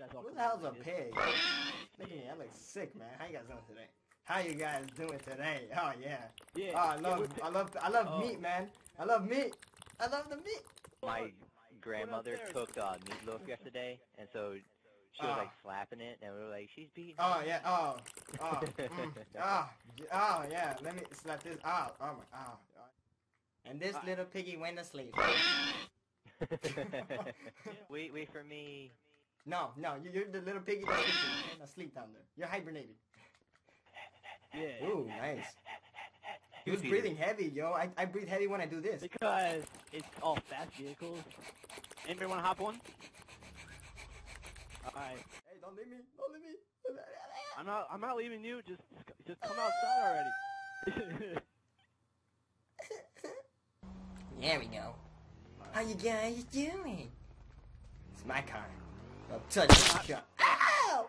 you guys all. What the hell's a pig? Look at me, I look sick, man. How you guys doing today? How you guys doing today? Oh yeah. Yeah. Oh, I love, we're- I love, I love Oh. meat, man. I love meat. I love the meat. My grandmother upstairs. cooked uh, meatloaf yesterday, and so she was Ah. like slapping it, and we were like, "She's beating." Oh it." yeah. Oh. Oh. mm, oh. Oh yeah. Let me slap this. Oh. Oh my. Oh. oh. And this Ah. little piggy went to sleep. wait, wait for me. No, no. You, you're the little piggy that's sleeping. Asleep down there. You're hibernating. Yeah. Ooh, nice. He was breathing heavy, yo. I, I breathe heavy when I do this. Because it's all fast vehicles. Anybody want to hop on? Alright. Hey, don't leave me. Don't leave me. I'm not. I'm not leaving you. Just, just come outside already. There we go. How you guys doing? It's my car. Don't touch my car. Ow!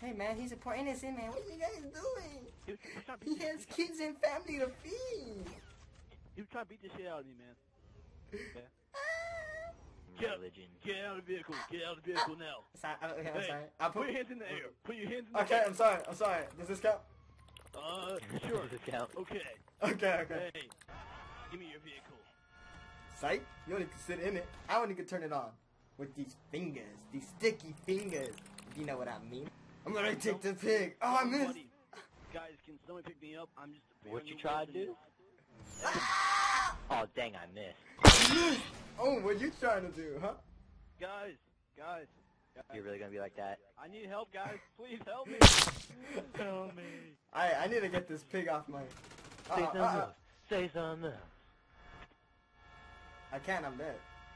Hey man, he's a poor innocent man. What are you guys doing? he, he was trying to He has kids and family to feed. He was trying to beat the shit out of me, man. Get- Religion. Get out of the vehicle. Get out of the vehicle now. Sorry, I- okay, I'm Hey, sorry. I'll Put put. your hands in the air. Put your hands in the Okay, air. I'm sorry. I'm sorry. Does this count? Uh, sure. Does it count? Okay. Okay, okay. Hey, give me your vehicle. Psych. You only can sit in it. I only can turn it on with these fingers, these sticky fingers. If you know what I mean. I'm gonna take the pig. Oh, I missed. Buddy, guys, can someone pick me up? I'm just. a What you new try to do? Oh dang, I missed. I missed. Oh, what you trying to do, huh? Guys, guys, guys. You're really gonna be like that? I need help, guys. Please help me. help me. I I need to get this pig off my. Uh, Say uh, something uh, else. Say something else. I can't. I'm dead.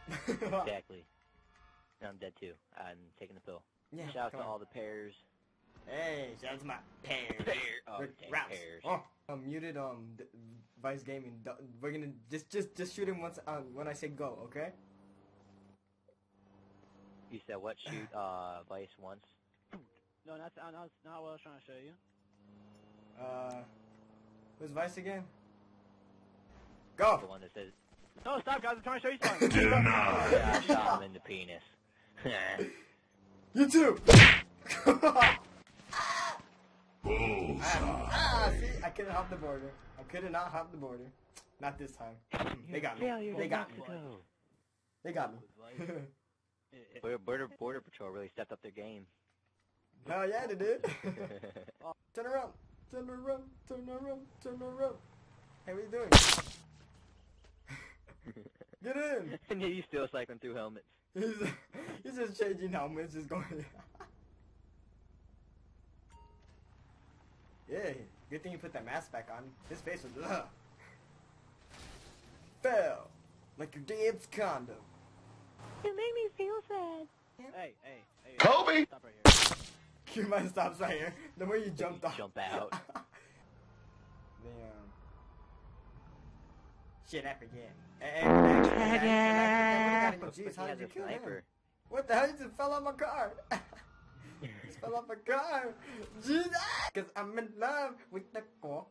Exactly. I'm dead too. I'm taking the pill. yeah. Shout out to on. all the pairs. Hey, shout out to my pears. Pear. Oh, Rick dang, Ross. pears. Oh, I'm muted. Um, D- Vice Gaming. D- We're gonna just just just shoot him once. Um, when I say go, okay? You said what? Shoot uh Vice once. No, that's, uh, that's not what I was trying to show you. Uh, who's Vice again? Go. The one that says, No, stop, guys. I'm trying to show you something. Do not. yeah, I shot him in the penis. You too. ah, see, I couldn't hop the border. I could not hop the border. Not this time. they got me. They got me. They got me. It- it- Border, border, border Patrol really stepped up their game. Hell yeah, they did. turn around. Turn around. Turn around. Turn around. Hey, what you doing? Get in. and you still cycling through helmets. He's, he's just changing helmets, just going. yeah, good thing you put that mask back on. His face was ugh. Fell like your dad's condom. It made me feel sad. Hey, hey, hey. Kobe! Stop right here. You might stop right here. The way you jumped You off. jump out. Damn. Shit, I forget. Jeez, how has did you kill him? What the hell? He just fell off my car. just fell off my car. Jesus. Cause I'm in love with the girl.